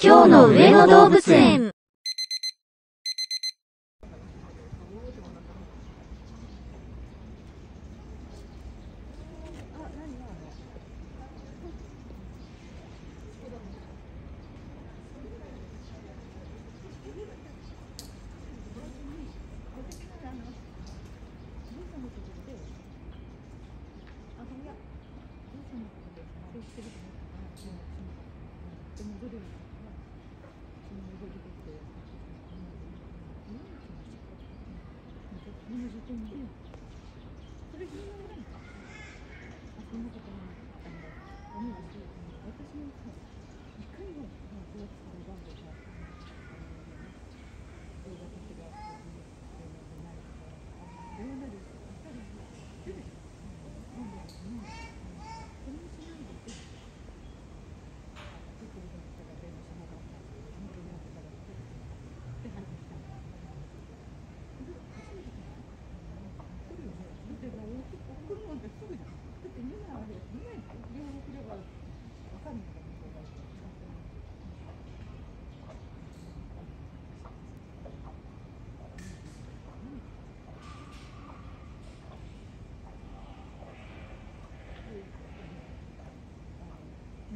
今日の上野動物園。Ну, может, он делает.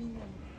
Yeah.